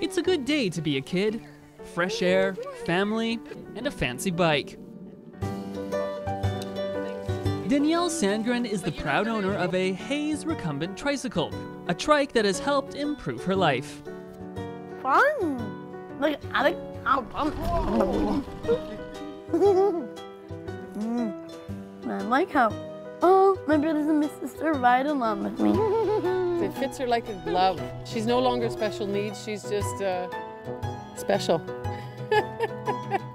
It's a good day to be a kid. Fresh air, family, and a fancy bike. Danielle Sandgren is the proud owner of a Hase recumbent tricycle, a trike that has helped improve her life. Fun! Like, I like how fun. I like how, oh, my brothers and my sister ride along with me. It fits her like a glove. She's no longer special needs, she's just uh, special.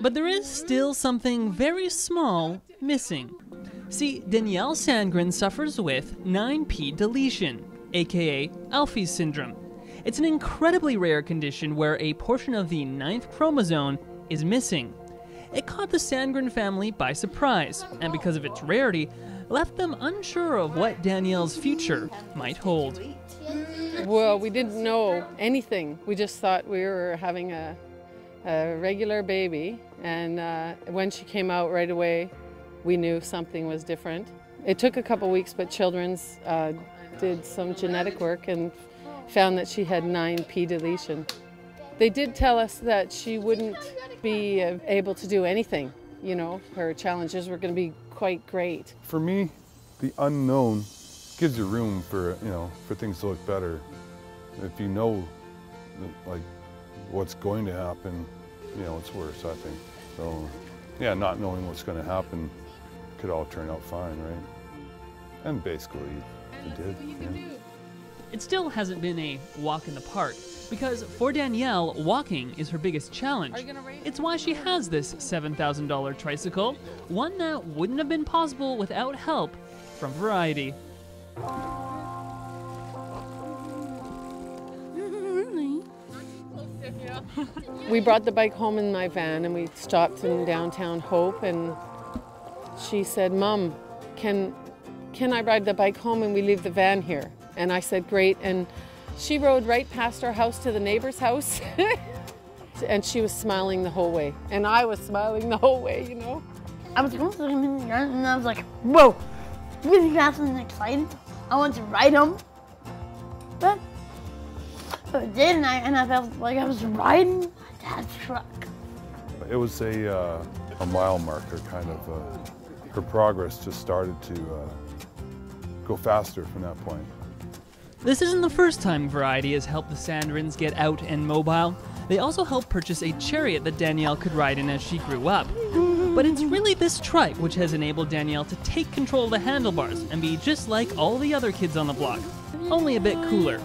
But there is still something very small missing. See, Danielle Sandgren suffers with 9p deletion, aka Alfi's syndrome. It's an incredibly rare condition where a portion of the ninth chromosome is missing. It caught the Sandgren family by surprise, and because of its rarity, left them unsure of what Danielle's future might hold. Well, we didn't know anything. We just thought we were having a, a regular baby, and uh, when she came out right away, we knew something was different. It took a couple weeks, but Children's uh, did some genetic work and found that she had 9p deletion. They did tell us that she wouldn't be uh, able to do anything. You know, her challenges were going to be quite great. For me, the unknown gives you room for, you know, for things to look better. If you know, like, what's going to happen, you know, it's worse, I think. So, yeah, not knowing what's going to happen could all turn out fine, right? And basically, it did. Yeah. It still hasn't been a walk in the park, because for Danielle, walking is her biggest challenge. It's why she has this $7,000 tricycle, one that wouldn't have been possible without help from Variety. We brought the bike home in my van and we stopped in downtown Hope and she said, Mom, can, can I ride the bike home and we leave the van here? And I said, Great. And she rode right past our house to the neighbor's house. and she was smiling the whole way. And I was smiling the whole way, you know? I was going through him in the yard and I was like, whoa, really fast and excited. I want to ride him. But I did and I, and I felt like I was riding my dad's truck. It was a, uh, a mile marker, kind of. Uh, her progress just started to uh, go faster from that point. This isn't the first time Variety has helped the Sandgrens get out and mobile. They also helped purchase a chariot that Danielle could ride in as she grew up. But it's really this trike which has enabled Danielle to take control of the handlebars and be just like all the other kids on the block, only a bit cooler.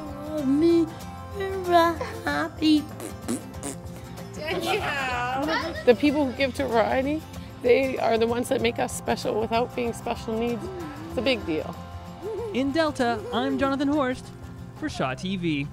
Me happy. The people who give to Variety, they are the ones that make us special without being special needs. It's a big deal. In Delta, I'm Jonathan Horst for Shaw TV.